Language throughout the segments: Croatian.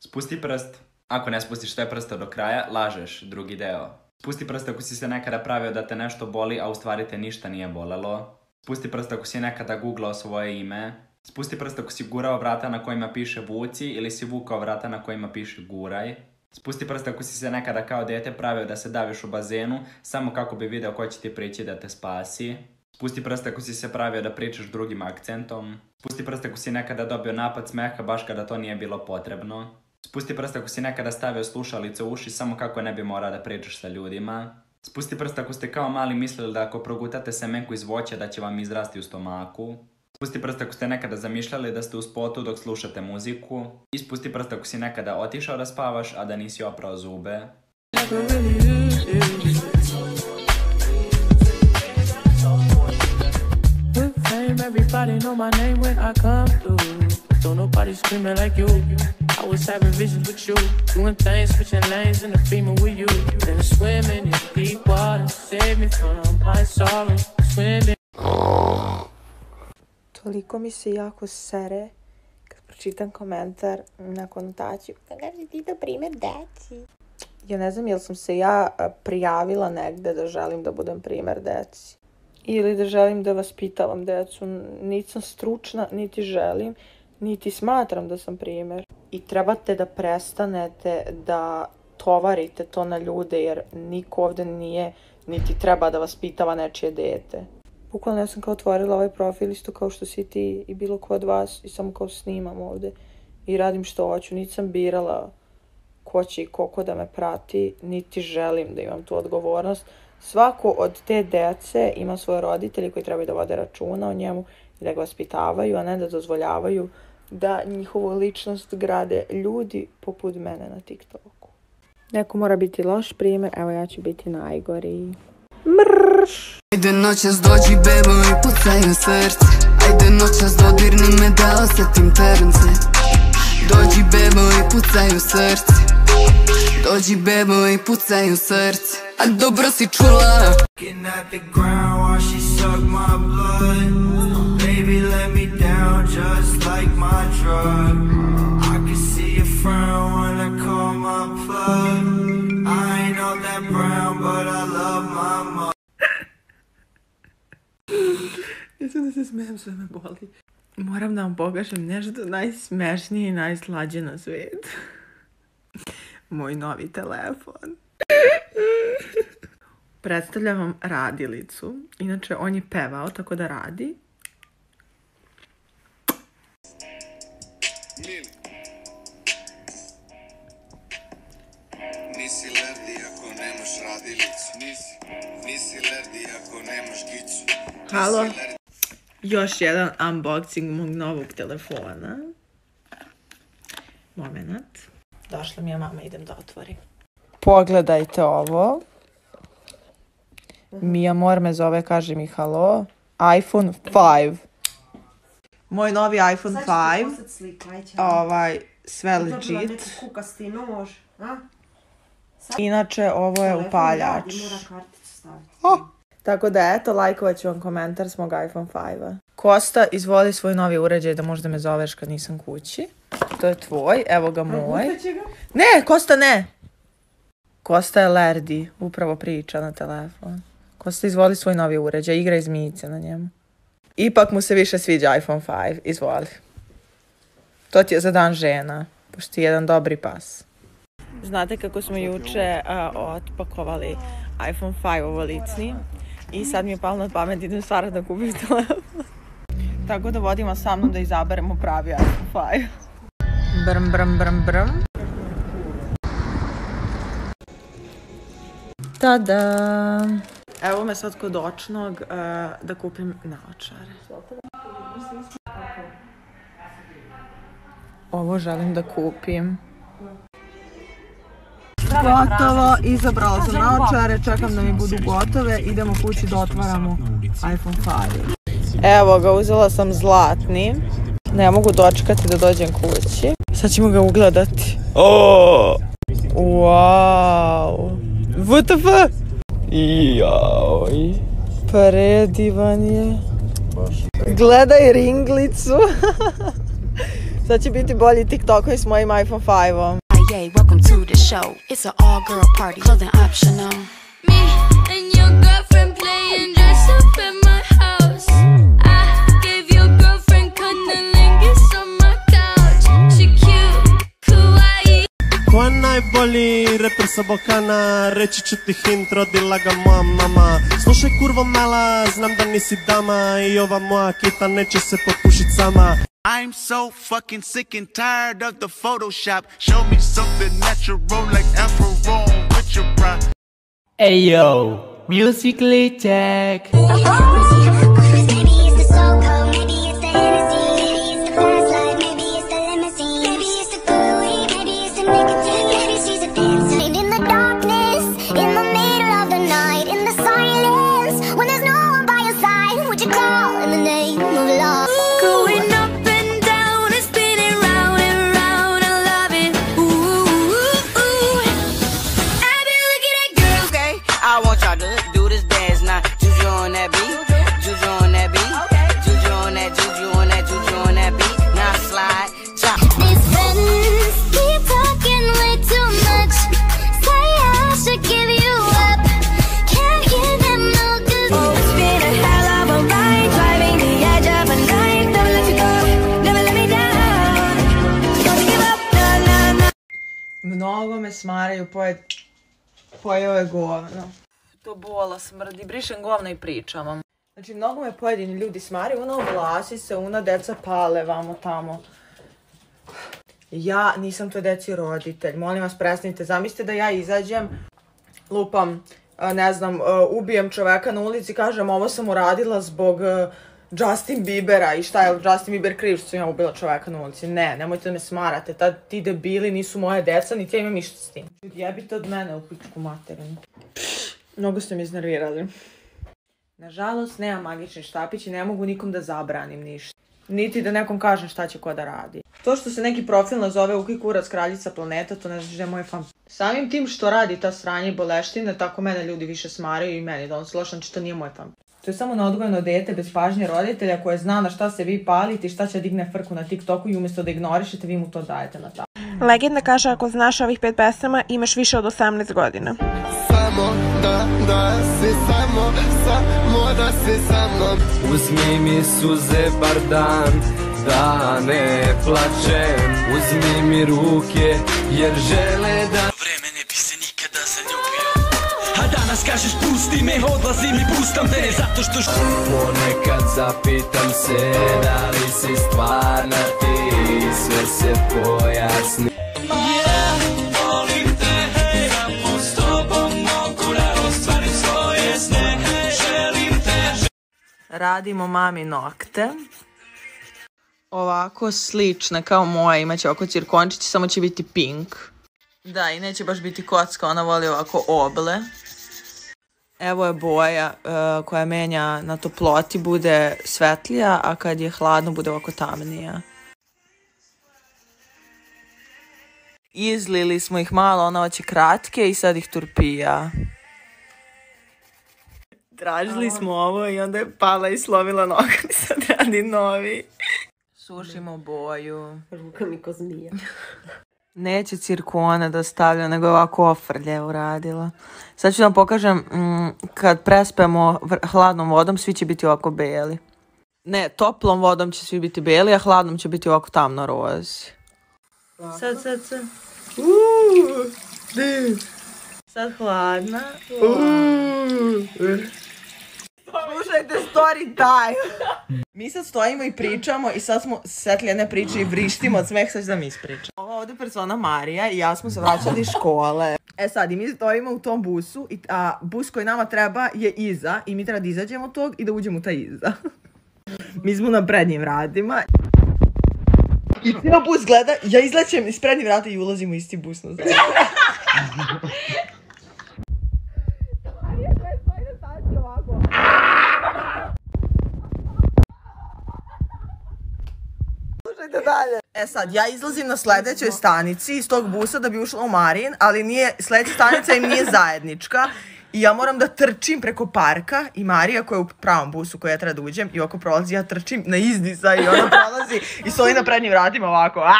Spusti prst. Ako ne spustiš sve prste do kraja, lažeš, drugi deo. Spusti prst ako si se nekada pravio da te nešto boli, a u stvari te ništa nije bolelo. Spusti prst ako si nekada googlao svoje ime. Spusti prst ako si gurao vrata na kojima piše vuci ili si vukao vrata na kojima piše guraj. Spusti prst ako si se nekada kao dete pravio da se daviš u bazenu, samo kako bi video ko će ti prići da te spasi. Spusti prst ako si se pravio da pričaš drugim akcentom. Spusti prst ako si nekada dobio napad smeha baš kada to nije bilo potrebno. Spusti prst ako si nekada stavio slušalice u uši samo kako ne bi morao da pričaš sa ljudima. Spusti prst ako ste kao mali mislili da ako progutate semenku iz voća da će vam izrasti u stomaku. Spusti prst ako ste nekada zamišljali da ste u spotu dok slušate muziku. I spusti prst ako si nekada otišao da spavaš, a da nisi oprao zube. Everybody know my name when I come through. Don't nobody screaming like you. Was having visions with you, doing things, switching lanes in the beamer with you. Then swimming in deep water, save me from my sorrow. Swimming. Toliko mi se jako sere kad pročitam komentar na konotaciju. Kakav si ti to primjer deci? Ja ne znam jel sam se ja prijavila negde da želim da budem primjer deci. Ili da želim da vaspitavam decu. Nisam stručna, niti želim, niti smatram da sam primjer. I trebate da prestanete da tovarite to na ljude jer niko ovdje nije niti treba da vaspitava nečije dete. Bukvalno ja sam kao otvorila ovaj profil isto kao što si ti i bilo ko od vas i samo kao snimam ovdje i radim što hoću. Niti sam birala ko će i koliko da me prati, niti želim da imam tu odgovornost. Svako od te dece ima svoje roditelje koji trebaju da vode računa o njemu i da ga vaspitavaju, a ne da dozvoljavaju da njihovu ličnost grade ljudi poput mene na TikToku. Neko mora biti loš primjer, evo ja ću biti najgori. Mrš! Ajde noćas dođi bebo i pucaj u srce Ajde noćas dodirni me da osjetim trnce Dođi bebo i pucaj u srce Dođi bebo i pucaj u srce A dobro si čula Looking at the ground while she sucked my blood. Baby, let me down just like my drug. I can see your frown when I call my plug. I ain't all that brown, but I love my mom. Sam da se smijem, sve me boli. Moram da vam pokažem nešto najsmešnije i najslađe na svijetu. Moj novi telefon. Predstavljam vam radilicu. Inače, on je pevao, tako da radi. Nemaš radilicu Nisi, nisi lerdi ako nemaš gicu Halo. Još jedan unboxing mog novog telefona. Moment. Došla mi je mama, idem da otvorim. Pogledajte ovo. Mija Mor me zove, kaže mi halo. iPhone 5. Moj novi iPhone 5. Ovaj, sve legit. kukasti nož, a? Inače, ovo je upaljač. Tako da eto, lajkovat ću vam komentar s mog iPhone 5. Kosta, izvoli svoj novi uređaj da možda me zoveš kad nisam kući. To je tvoj, evo ga moj. Ne, Kosta ne! Kosta je lerdi, upravo priča na telefon. Kosta, izvoli svoj novi uređaj, igra iz mice na njemu. Ipak mu se više sviđa iPhone 5, izvoli. To ti je za dan žena, pošto ti je jedan dobri pas. Znate kako smo juče a, otpakovali iPhone 5 ovo licni i sad mi je palo na pamet idem stvarno da kupim telefon. Tako da vodimo sa mnom da izaberemo pravi iPhone 5. Brm, brm, brm, brm. Tada! Evo me sad kod očnog e, da kupim naočare. Ovo želim da kupim. Gotovo, izabrala sam naočare, čekam da mi budu gotove, idemo kući da otvaramo iPhone 5. Evo ga, uzela sam zlatni. Ne mogu dočekati da dođem kući. Sad ćemo ga ugledati. Oh! Wow! WTF? Joj. Predivan je. Gledaj ringlicu. Sad će biti bolji TikTokovi s mojim iPhone 5-om. Yay, welcome to the show. It's an all girl party, clothing optional. Me and your girlfriend playing dress up at my house. I gave your girlfriend cunnilingus on my couch. She cute, kawaii. Ko je najbolji reper sa Balkana Reći ću ti hint, rodila ga moja mama Slušaj kurvo mala, znam da nisi dama I ova moja kita neće se popušit sama I'm so fucking sick and tired of the Photoshop. Show me something natural like Afro with your bra. Ayo, musically check. Mnogo me smaraju poje... Pojeo je govno. To bola smrdi, brišem govna i pričam vam. Znači, mnogo me pojedini ljudi smaraju, una oblasi se, una deca pale vamo tamo. Ja nisam to deci roditelj, molim vas prestanite, zamislite da ja izađem, lupam, a, ne znam, a, ubijem čoveka na ulici, kažem ovo sam uradila zbog a, Justin Biebera i šta je Justin Bieber kriv što sam ja ubila čoveka na ulici. Ne, nemojte da me smarate, tad ti debili nisu moja deca, niti ja imam ništa s tim. Jebite od mene u pičku materinu. Mnogo ste mi iznervirali. Nažalost, nema magični štapić i ne mogu nikom da zabranim ništa. Niti da nekom kažem šta će ko da radi. To što se neki profil nazove Uki Kurac kraljica planeta, to ne znači da je moj fan. Samim tim što radi ta sranje i boleštine, tako mene ljudi više smaraju i meni donosi loš, znači to nije moj fan. To je samo neodgojeno dete bez pažnje roditelja koje zna na šta se vi palite i šta će digne frku na TikToku i umjesto da ignorišete, vi mu to dajete na ta. Legenda kaže ako znaš ovih pet pesama imaš više od 18 godina. Samo da, da si samo, samo da si sa mnom Uzmi mi suze bar dan, da ne plačem Uzmi mi ruke, jer žele da Danas kažeš pusti me, odlazim i pustam te Zato što Ponekad zapitam se, da li si stvarna ti Sve se pojasni Radimo mami nokte. Ovako slične kao moje, imaće oko cirkončići, samo će biti pink. Da, i neće baš biti kocka, ona voli ovako oble. Evo je boja e, koja menja na toploti, bude svetlija, a kad je hladno bude ovako tamnija. Izlili smo ih malo, ona hoće kratke i sad ih turpija. Tražili smo ovo i onda je pala i slovila noga i sad radi novi. Sušimo boju. Ruka mi ko zmija. Neće cirkona da stavlja, nego je ovako ofrlje uradila. Sad ću vam pokažem, mm, kad prespemo hladnom vodom, svi će biti ovako beli. Ne, toplom vodom će svi biti beli, a hladnom će biti ovako tamno rozi. Sad, sad, sad. Uuu, di. Sad hladna. Uuu. Story time. Mi sad stojimo i pričamo i sad smo setli jedne priče i vrištimo od smeh, sad ću da mi ispričam. Ova ovdje persona Marija i ja smo se vraćali iz škole. E sad, i mi stojimo u tom busu, i, a bus koji nama treba je iza i mi treba da izađemo od tog i da uđemo u taj iza. mi smo na prednjim vratima. I cijel bus gleda, ja izlećem iz prednjih vrata i ulazim u isti bus nazad. Slušajte dalje. E sad, ja izlazim na sledećoj stanici iz tog busa da bi ušla u Marin, ali nije, sledeća stanica im nije zajednička. I ja moram da trčim preko parka i Marija koja je u pravom busu koja ja treba da uđem i oko prolazi, ja trčim na izdisa i ona prolazi i stoji na prednjim vratima ovako.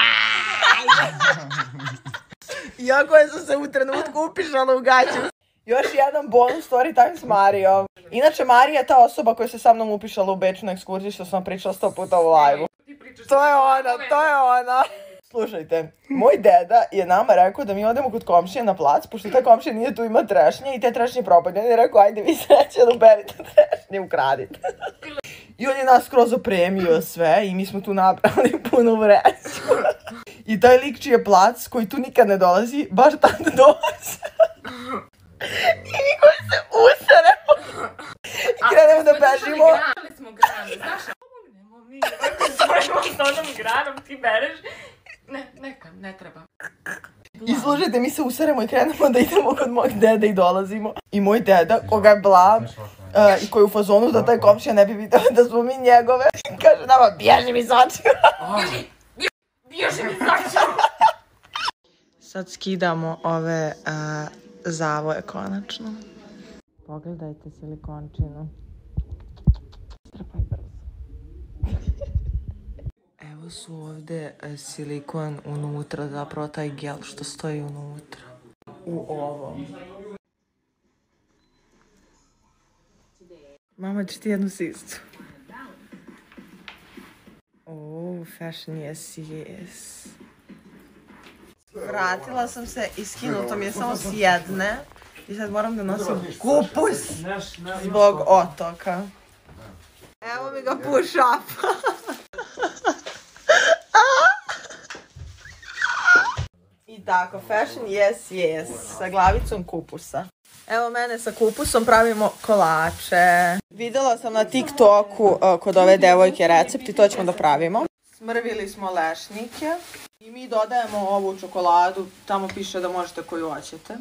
Iako je sam se u trenutku upišala u gaću. Još jedan bonus story time s Marijom. Inače, Marija je ta osoba koja se sa mnom upišala u Beču na ekskurziji što sam pričala sto puta u live To je ona, to je ona. Slušajte, moj deda je nama rekao da mi odemo kod komšije na plac, pošto taj komšija nije tu, ima trešnje i te trešnje propadne. On je rekao, ajde vi sreće da uberite trešnje, ukradite. I on je nas skroz opremio sve i mi smo tu napravili puno vreću. I taj lik čiji je plac, koji tu nikad ne dolazi, baš tad dolazi. I mi koji se useremo. I krenemo da bežimo. Smo grane, znaš, pomognemo mi. Stojimo s onom granom, ti bereš. Ne, neka, ne treba. I slušajte, mi se useremo i krenemo da idemo kod mojeg dede i dolazimo. I moj deda, koga je blag, e, i koji je u fazonu da taj komšija ne bi vidio da smo mi njegove, kaže nama, bježi mi s očima. Bježi mi začeo! Sad skidamo ove a, zavoje konačno. Pogledajte silikončinu. Trpaj brzo. Evo su ovde e, silikon unutra, zapravo taj gel što stoji unutra. U ovom. Mama, će ti jednu sistu? O, fashion yes, yes. Vratila sam se i skinuto mi je samo s jedne. I sad moram da nosim kupus zbog otoka. Evo mi ga push up. I tako, fashion yes, yes, sa glavicom kupusa. Evo mene sa kupusom pravimo kolače. Videla sam na TikToku uh, kod ove devojke recept i to ćemo da pravimo. Smrvili smo lešnike i mi dodajemo ovu čokoladu, tamo piše da možete koju hoćete.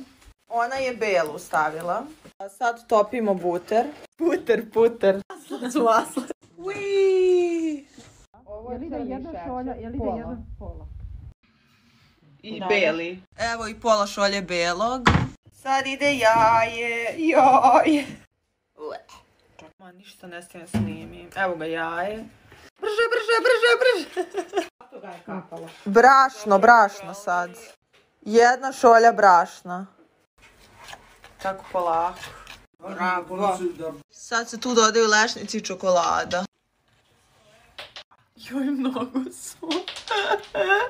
Ona je belu stavila. A sad topimo buter. Buter, puter. Sad su masle. Ui! Ovo je jedna šolja, je li ide jedna pola? I beli. Evo i pola šolje belog. Sad ide jaje, jaje. Ue. Ma ništa ne stijem snimim. Evo ga jaje. Brže, brže, brže, brže. Brašno, brašno sad. Jedna šolja brašna. Tako polako. Bravo. Sad se tu dodaju lešnici i čokolada. Joj, mnogo su.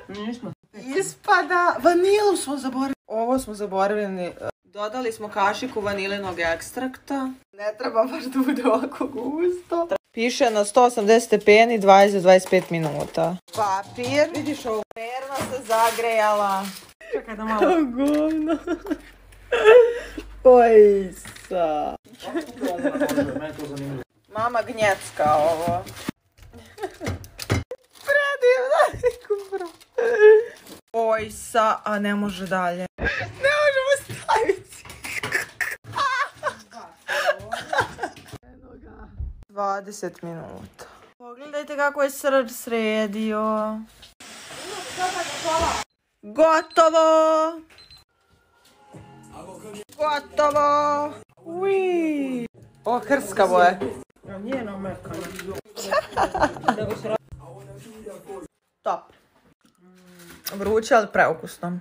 Nismo. Ispada. Vanilu smo zaboravili. Ovo smo zaboravili. Dodali smo kašiku vanilinog ekstrakta. Ne treba baš da bude ovako gusto. Piše na 180 stepeni 20 do 25 minuta. Papir. Vidiš ovo. Perna se zagrejala. Čekaj da malo. To govno. Ojsa. Mama gnjecka ovo. Predivna. Kupro. Ojsa, a ne može dalje. Ne možemo staviti. 20 minuta. Pogledajte kako je srđ sredio. Gotovo! Gotovo! Ui! O, krskavo je. Njeno mekano. Top. Vruće, ali preukusno.